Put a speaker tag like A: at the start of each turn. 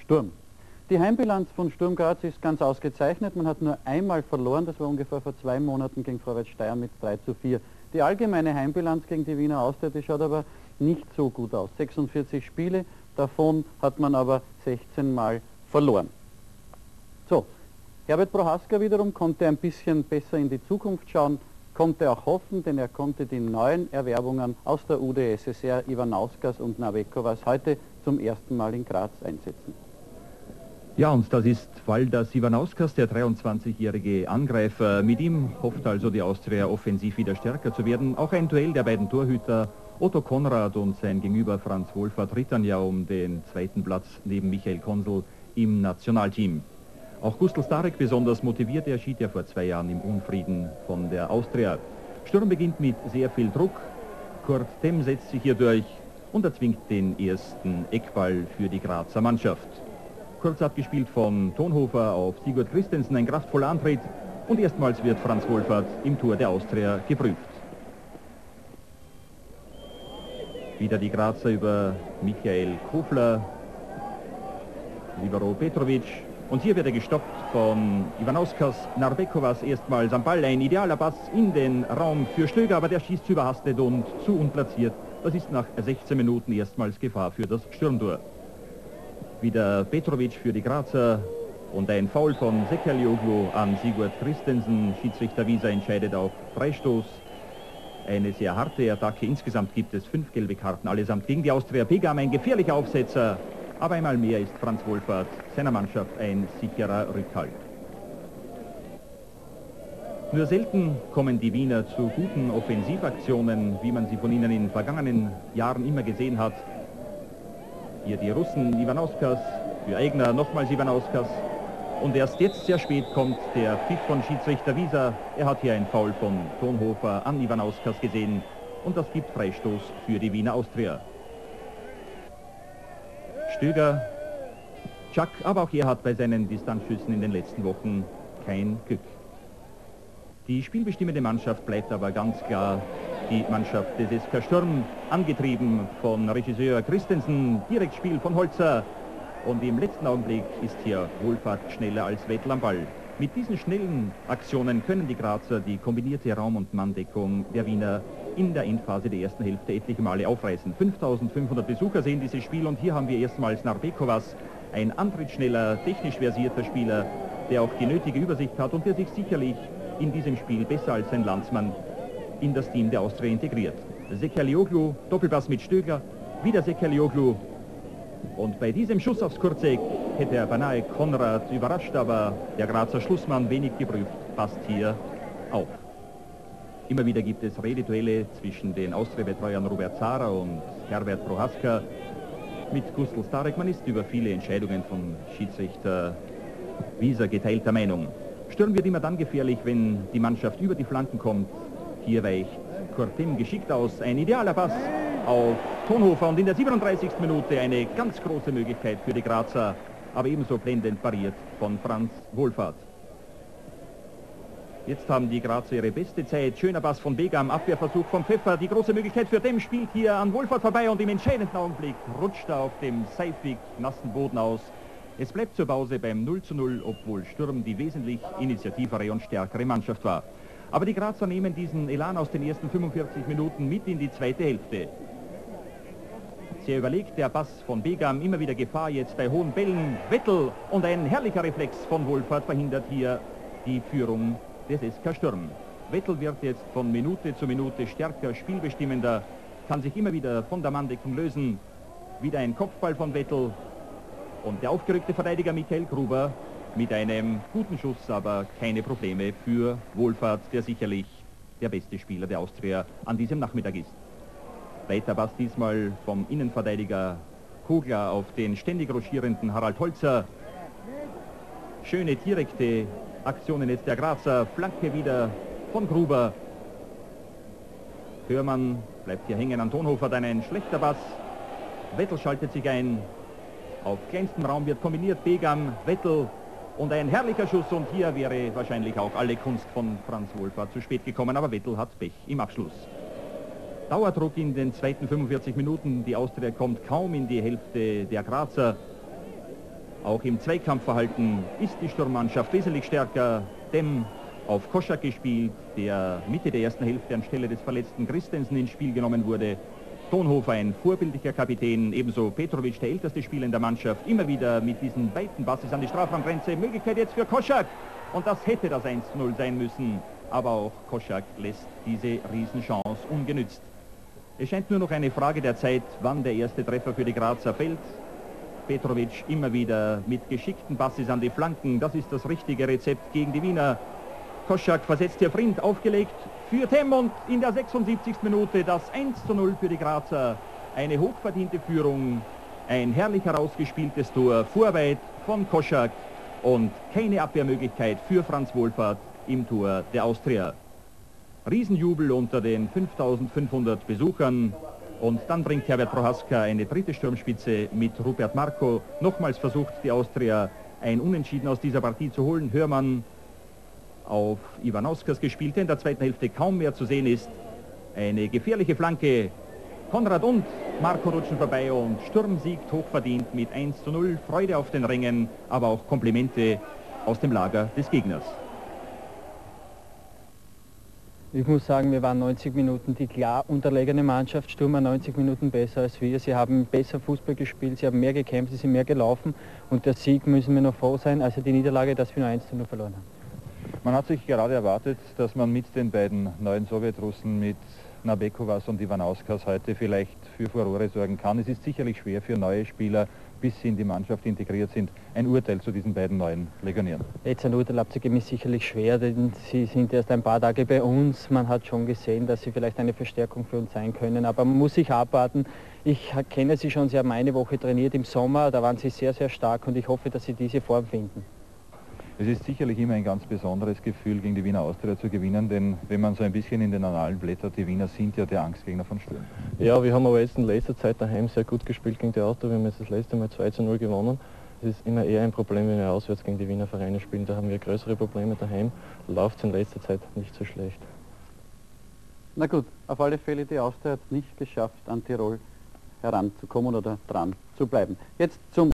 A: Sturm. Die Heimbilanz von Sturm Graz ist ganz ausgezeichnet. Man hat nur einmal verloren, das war ungefähr vor zwei Monaten gegen Vorwärts Steyr mit 3 zu 4. Die allgemeine Heimbilanz gegen die Wiener Austria, die schaut aber nicht so gut aus. 46 Spiele, davon hat man aber 16 Mal verloren. So, Herbert Prohaska wiederum konnte ein bisschen besser in die Zukunft schauen, konnte auch hoffen, denn er konnte die neuen Erwerbungen aus der UdSSR, Ivanauskas und Navekovas heute zum ersten Mal in Graz einsetzen.
B: Ja, und das ist Valdas Ivanauskas, der 23-jährige Angreifer. Mit ihm hofft also die Austria offensiv wieder stärker zu werden. Auch ein Duell der beiden Torhüter Otto Konrad und sein Gegenüber Franz Wohlfahrt rittern ja um den zweiten Platz neben Michael Konsel im Nationalteam. Auch Gustl Starek besonders motiviert, er schied ja vor zwei Jahren im Unfrieden von der Austria. Sturm beginnt mit sehr viel Druck. Kurt Dem setzt sich hier durch und erzwingt den ersten Eckball für die Grazer Mannschaft. Kurz abgespielt von Tonhofer auf Sigurd Christensen, ein kraftvoller Antritt. Und erstmals wird Franz Wohlfahrt im Tor der Austria geprüft. Wieder die Grazer über Michael Kofler, Libero Petrovic. Und hier wird er gestoppt von Ivanauskas Narbekovas erstmals am Ball. Ein idealer Pass in den Raum für Stöger, aber der schießt überhastet und zu unplatziert. Das ist nach 16 Minuten erstmals Gefahr für das Sturmtor. Wieder Petrovic für die Grazer und ein Foul von Sekalioglu an Sigurd Christensen. Schiedsrichter Wieser entscheidet auf Freistoß. Eine sehr harte Attacke. Insgesamt gibt es fünf gelbe Karten allesamt gegen die Austria Pegam. Ein gefährlicher Aufsetzer. Aber einmal mehr ist Franz Wohlfahrt seiner Mannschaft ein sicherer Rückhalt. Nur selten kommen die Wiener zu guten Offensivaktionen, wie man sie von ihnen in vergangenen Jahren immer gesehen hat. Hier die Russen Ivanauskas, für Eigner nochmals Ivanauskas. Und erst jetzt sehr spät kommt der Pfiff von Schiedsrichter Wieser. Er hat hier ein Foul von Tonhofer an Ivanauskas gesehen. Und das gibt Freistoß für die Wiener Austria. Stöger, Chuck, aber auch er hat bei seinen Distanzschüssen in den letzten Wochen kein Glück. Die spielbestimmende Mannschaft bleibt aber ganz klar die Mannschaft des SK Sturm, angetrieben von Regisseur Christensen, Direktspiel von Holzer. Und im letzten Augenblick ist hier Wohlfahrt schneller als Wettel am Ball. Mit diesen schnellen Aktionen können die Grazer die kombinierte Raum- und Manndeckung der Wiener in der Endphase der ersten Hälfte etliche Male aufreißen. 5500 Besucher sehen dieses Spiel und hier haben wir erstmals Narbekovas, ein antrittsschneller, technisch versierter Spieler, der auch die nötige Übersicht hat und der sich sicherlich in diesem Spiel besser als sein Landsmann in das Team der Austria integriert. Sekalioglu, Doppelpass mit Stöger, wieder Sekalioglu. Und bei diesem Schuss aufs Kurzeck hätte er beinahe Konrad überrascht, aber der Grazer Schlussmann wenig geprüft, passt hier auf. Immer wieder gibt es Rededuelle zwischen den Austria-Betreuern Robert Zara und Herbert Prohaska mit Gustl Starek. Man ist über viele Entscheidungen von Schiedsrichter Wieser geteilter Meinung. Sturm wird immer dann gefährlich, wenn die Mannschaft über die Flanken kommt, hier weicht Kurtim geschickt aus. Ein idealer Pass auf Tonhofer und in der 37. Minute eine ganz große Möglichkeit für die Grazer, aber ebenso blendend pariert von Franz Wohlfahrt. Jetzt haben die Grazer ihre beste Zeit. Schöner Pass von Begam, Abwehrversuch von Pfeffer. Die große Möglichkeit für dem spielt hier an Wohlfahrt vorbei und im entscheidenden Augenblick rutscht er auf dem seifig nassen Boden aus. Es bleibt zur Pause beim 0 zu 0, obwohl Sturm die wesentlich initiativere und stärkere Mannschaft war. Aber die Grazer nehmen diesen Elan aus den ersten 45 Minuten mit in die zweite Hälfte. Sehr überlegt, der Pass von Begam, immer wieder Gefahr jetzt bei hohen Bällen. Wettel und ein herrlicher Reflex von Wohlfahrt verhindert hier die Führung des SK Sturm. Wettel wird jetzt von Minute zu Minute stärker, spielbestimmender, kann sich immer wieder von der Manndeckung lösen. Wieder ein Kopfball von Wettel und der aufgerückte Verteidiger Michael Gruber mit einem guten Schuss, aber keine Probleme für Wohlfahrt, der sicherlich der beste Spieler der Austria an diesem Nachmittag ist. Weiter Pass diesmal vom Innenverteidiger Kugler auf den ständig rochierenden Harald Holzer. Schöne direkte Aktionen jetzt der Grazer. Flanke wieder von Gruber. Hörmann bleibt hier hängen an Tonhofer, dann ein schlechter Pass. Wettel schaltet sich ein. Auf kleinstem Raum wird kombiniert Begam, Wettel und ein herrlicher Schuss und hier wäre wahrscheinlich auch alle Kunst von Franz Wohlfahrt zu spät gekommen, aber Wettel hat Pech im Abschluss. Dauerdruck in den zweiten 45 Minuten. Die Austria kommt kaum in die Hälfte der Grazer. Auch im Zweikampfverhalten ist die Sturmmannschaft wesentlich stärker. Dem auf Koschak gespielt, der Mitte der ersten Hälfte anstelle des verletzten Christensen ins Spiel genommen wurde. Tonhofer ein vorbildlicher Kapitän, ebenso Petrovic, der älteste Spieler in der Mannschaft, immer wieder mit diesen weiten Passes an die Strafraumgrenze. Möglichkeit jetzt für Koschak und das hätte das 1-0 sein müssen, aber auch Koschak lässt diese Riesenchance ungenützt. Es scheint nur noch eine Frage der Zeit, wann der erste Treffer für die Grazer fällt. Petrovic immer wieder mit geschickten Passes an die Flanken. Das ist das richtige Rezept gegen die Wiener. Koschak versetzt hier Frind, aufgelegt für Temmond in der 76. Minute das 1 zu 0 für die Grazer. Eine hochverdiente Führung, ein herrlich herausgespieltes Tor, Vorweit von Koschak und keine Abwehrmöglichkeit für Franz Wohlfahrt im Tor der Austria. Riesenjubel unter den 5500 Besuchern. Und dann bringt Herbert Prohaska eine dritte Sturmspitze mit Rupert Marco. Nochmals versucht die Austria ein Unentschieden aus dieser Partie zu holen. Hörmann auf Ivanauskas gespielt, der in der zweiten Hälfte kaum mehr zu sehen ist. Eine gefährliche Flanke. Konrad und Marco rutschen vorbei und Sturm siegt hochverdient mit 1 zu 0. Freude auf den Rängen, aber auch Komplimente aus dem Lager des Gegners.
C: Ich muss sagen, wir waren 90 Minuten die klar unterlegene Mannschaft. Sturm war 90 Minuten besser als wir. Sie haben besser Fußball gespielt, sie haben mehr gekämpft, sie sind mehr gelaufen. Und der Sieg müssen wir noch froh sein, also die Niederlage, dass wir nur 1 zu 0 verloren haben.
D: Man hat sich gerade erwartet, dass man mit den beiden neuen Sowjetrussen, mit Nabekovas und Ivanauskas heute vielleicht für Furore sorgen kann. Es ist sicherlich schwer für neue Spieler, bis sie in die Mannschaft integriert sind, ein Urteil zu diesen beiden neuen Legionären.
C: Jetzt ein Urteil abzugeben ist sicherlich schwer, denn sie sind erst ein paar Tage bei uns. Man hat schon gesehen, dass sie vielleicht eine Verstärkung für uns sein können, aber man muss sich abwarten. Ich kenne sie schon, sie haben eine Woche trainiert im Sommer, da waren sie sehr, sehr stark und ich hoffe, dass sie diese Form finden.
D: Es ist sicherlich immer ein ganz besonderes Gefühl, gegen die Wiener Austria zu gewinnen, denn wenn man so ein bisschen in den Annalen blättert, die Wiener sind ja der Angstgegner von Sturm.
E: Ja, wir haben aber jetzt in letzter Zeit daheim sehr gut gespielt gegen die Austria. Wir haben jetzt das letzte Mal 2 zu 0 gewonnen. Es ist immer eher ein Problem, wenn wir auswärts gegen die Wiener Vereine spielen. Da haben wir größere Probleme daheim. Läuft es in letzter Zeit nicht so schlecht.
A: Na gut, auf alle Fälle, die Austria hat es nicht geschafft, an Tirol heranzukommen oder dran zu bleiben. Jetzt zum